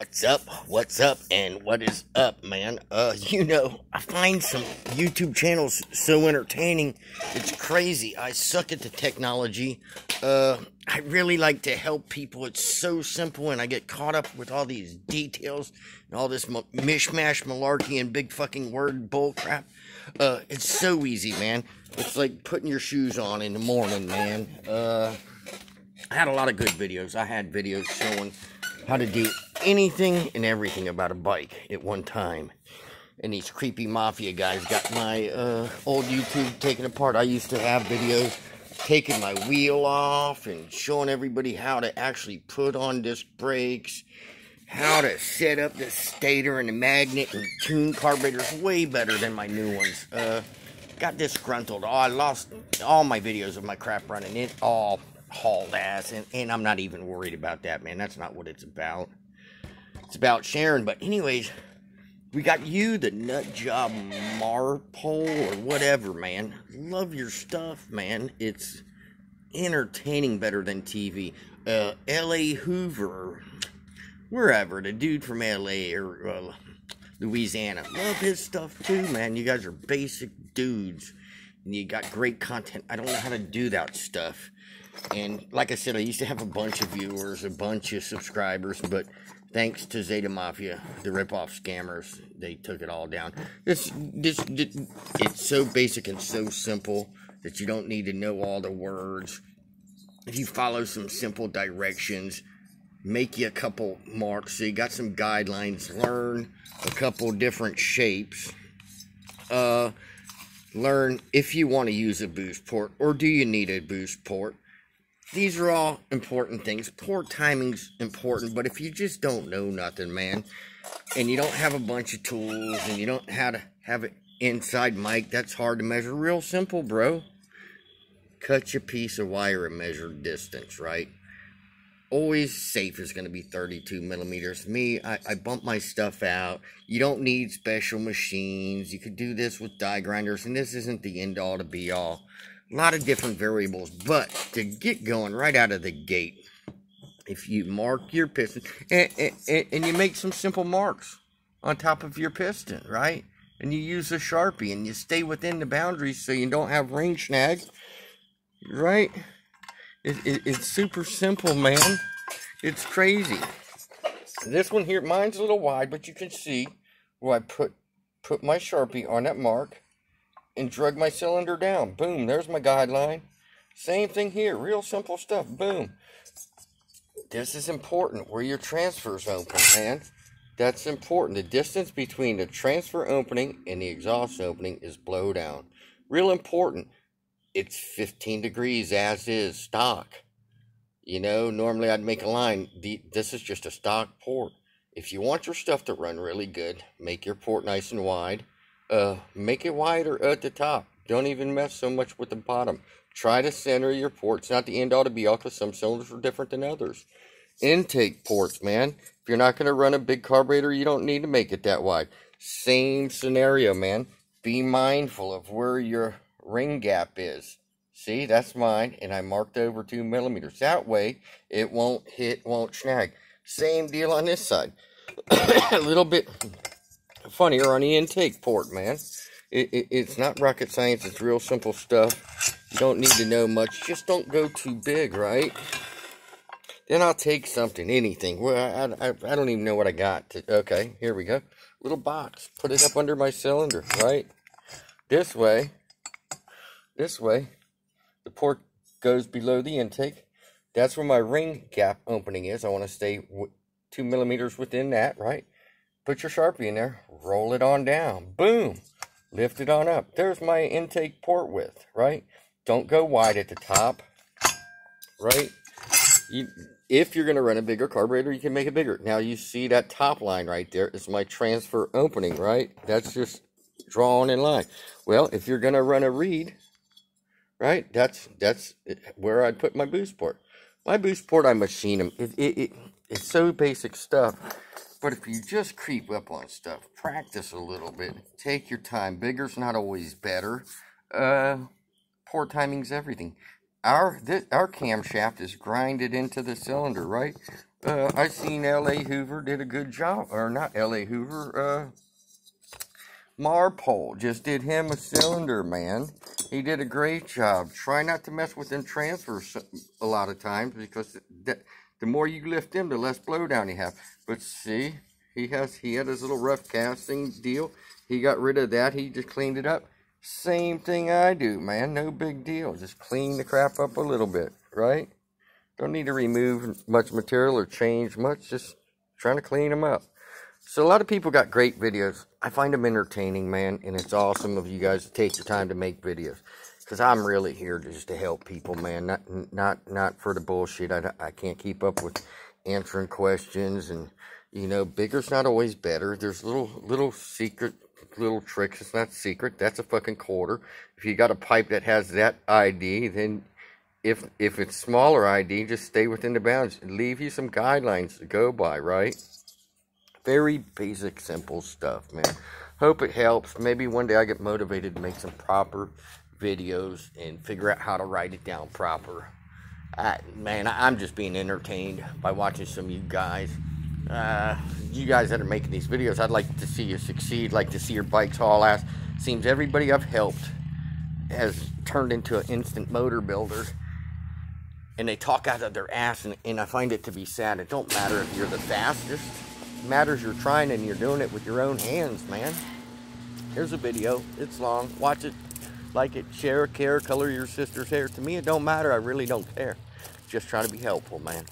What's up? What's up? And what is up, man? Uh, you know, I find some YouTube channels so entertaining. It's crazy. I suck at the technology. Uh, I really like to help people. It's so simple, and I get caught up with all these details and all this mishmash malarkey and big fucking word bull crap. Uh, it's so easy, man. It's like putting your shoes on in the morning, man. Uh, I had a lot of good videos. I had videos showing how to do anything and everything about a bike at one time. And these creepy mafia guys got my uh, old YouTube taken apart. I used to have videos taking my wheel off and showing everybody how to actually put on disc brakes, how to set up the stator and the magnet and tune carburetors way better than my new ones. Uh, got disgruntled. Oh, I lost all my videos of my crap running. It all hauled ass, and, and I'm not even worried about that, man. That's not what it's about. It's about sharing. But anyways, we got you, the nut job marpole or whatever, man. Love your stuff, man. It's entertaining better than TV. Uh, L.A. Hoover, wherever, the dude from L.A. or uh, Louisiana. Love his stuff too, man. You guys are basic dudes. And you got great content. I don't know how to do that stuff. And like I said, I used to have a bunch of viewers, a bunch of subscribers, but thanks to Zeta Mafia, the ripoff scammers, they took it all down. This, this, this, it's so basic and so simple that you don't need to know all the words. If you follow some simple directions, make you a couple marks. So you got some guidelines. Learn a couple different shapes. Uh, learn if you want to use a boost port or do you need a boost port these are all important things. Port timing's important, but if you just don't know nothing, man, and you don't have a bunch of tools and you don't how to have an inside mic, that's hard to measure. Real simple, bro. Cut your piece of wire and measure distance, right? Always safe is going to be 32 millimeters. Me, I, I bump my stuff out. You don't need special machines. You could do this with die grinders, and this isn't the end all to be all a lot of different variables, but to get going right out of the gate, if you mark your piston and, and, and, you make some simple marks on top of your piston, right? And you use a Sharpie and you stay within the boundaries so you don't have ring snag, right? It, it, it's super simple, man. It's crazy. This one here, mine's a little wide, but you can see where I put put my Sharpie on that mark and drug my cylinder down. Boom, there's my guideline. Same thing here, real simple stuff. Boom. This is important where your transfer's open, man. That's important. The distance between the transfer opening and the exhaust opening is blowdown. Real important. It's 15 degrees as is stock. You know, normally I'd make a line. This is just a stock port. If you want your stuff to run really good, make your port nice and wide uh, make it wider at the top. Don't even mess so much with the bottom. Try to center your ports. Not the end all to be all because some cylinders are different than others. Intake ports, man. If you're not going to run a big carburetor, you don't need to make it that wide. Same scenario, man. Be mindful of where your ring gap is. See, that's mine, and I marked over two millimeters. That way, it won't hit, won't snag. Same deal on this side. a little bit funnier on the intake port, man. It, it, it's not rocket science. It's real simple stuff. You don't need to know much. Just don't go too big, right? Then I'll take something, anything. Well, I, I, I don't even know what I got. To, okay, here we go. Little box. Put it up under my cylinder, right? This way. This way. The port goes below the intake. That's where my ring gap opening is. I want to stay two millimeters within that, right? Put your Sharpie in there, roll it on down. Boom. Lift it on up. There's my intake port width, right? Don't go wide at the top, right? You, if you're going to run a bigger carburetor, you can make it bigger. Now, you see that top line right there is my transfer opening, right? That's just drawn in line. Well, if you're going to run a reed, right, that's that's where I'd put my boost port. My boost port, I machine them. It, it, it, it's so basic stuff but if you just creep up on stuff, practice a little bit. Take your time. Bigger's not always better. Uh, port timing's everything. Our this, our camshaft is grinded into the cylinder, right? Uh, I seen L.A. Hoover did a good job, or not L.A. Hoover. Uh, Marpole just did him a cylinder, man. He did a great job. Try not to mess with them transfers a lot of times because the, the more you lift them, the less blowdown you have. But see, he has he had his little rough casting deal. He got rid of that. He just cleaned it up. Same thing I do, man. No big deal. Just clean the crap up a little bit, right? Don't need to remove much material or change much. Just trying to clean them up. So a lot of people got great videos. I find them entertaining, man, and it's awesome of you guys to take the time to make videos. Because I'm really here just to help people, man. Not not not for the bullshit. I, I can't keep up with answering questions and you know, bigger's not always better. There's little little secret little tricks. It's not secret. That's a fucking quarter. If you got a pipe that has that ID, then if if it's smaller ID, just stay within the bounds. Leave you some guidelines to go by, right? Very basic, simple stuff, man. Hope it helps. Maybe one day I get motivated to make some proper videos and figure out how to write it down proper. I, man, I'm just being entertained by watching some of you guys uh, you guys that are making these videos, I'd like to see you succeed, like to see your bikes haul ass. Seems everybody I've helped has turned into an instant motor builder. And they talk out of their ass, and, and I find it to be sad. It don't matter if you're the fastest. Matters you're trying and you're doing it with your own hands, man. Here's a video. It's long. Watch it, like it, share, care, color your sister's hair. To me, it don't matter. I really don't care. Just trying to be helpful, man.